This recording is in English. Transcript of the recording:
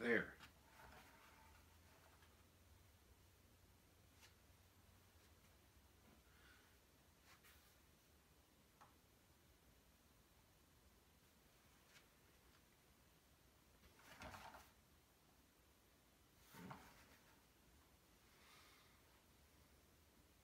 there.